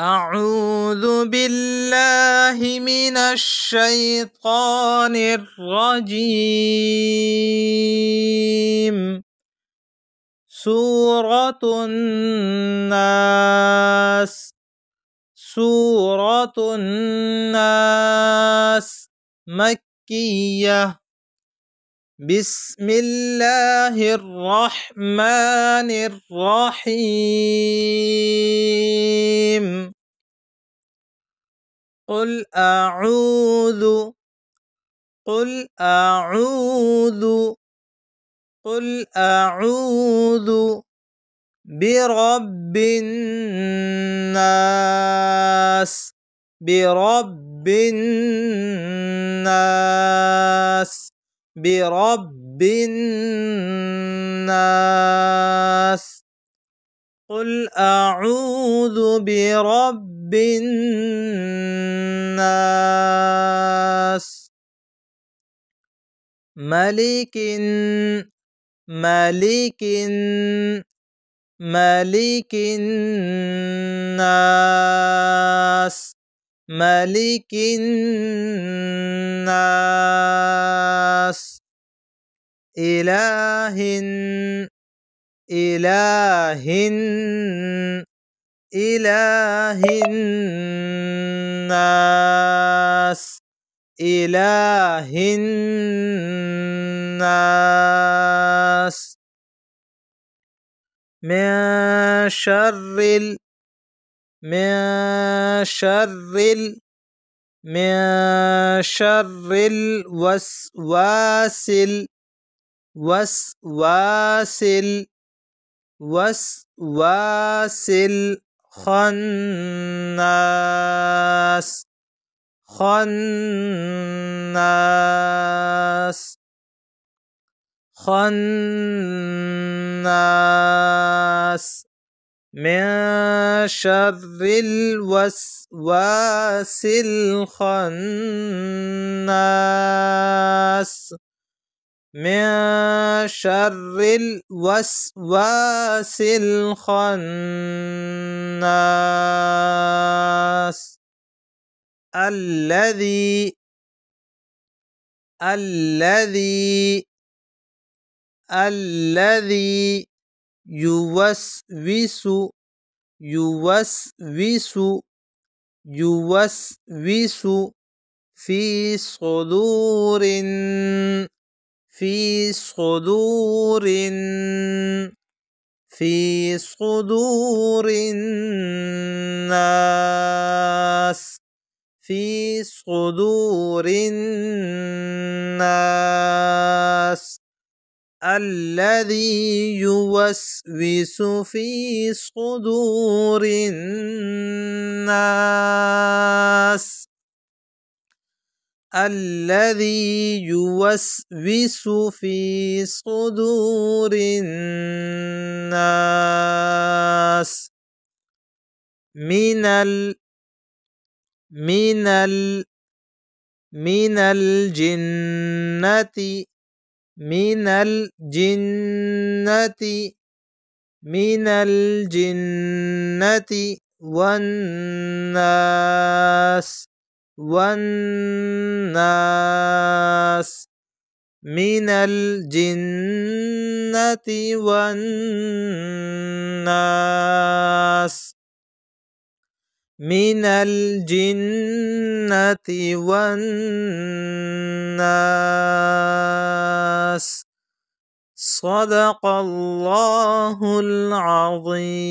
أعوذ بالله من الشيطان الرجيم. سورة الناس. سورة الناس مكية. بسم الله الرحمن الرحيم. قل أعوذ قل أعوذ قل أعوذ برب الناس برب الناس. برب الناس قل أعوذ برب الناس ملك ملك ملك الناس ملك الناس إله إله إله الناس إله الناس. من شر من شر من شر الوسواس وسواس وسواس الخناس خناس خناس من شر الوسواس الخناس من شر الوسواس الخناس الذي الذي الذي يوسوس يوسوس يوسوس في صدور في صدور في صدور الناس في صدور الناس. الذي يوسوس في صدور الناس. الذي يوسوس في صدور الناس من ال من ال من الجنة من الجنة من الجنة والناس. والناس من الجنة والناس من الجنة والناس. صدق الله العظيم.